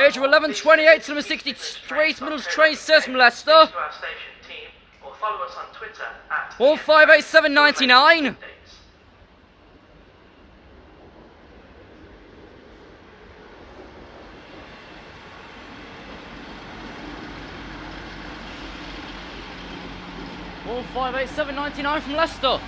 Age of 11, 28 to number 63 to Middles Train says from or follow 158799. All five eight seven ninety nine from Leicester.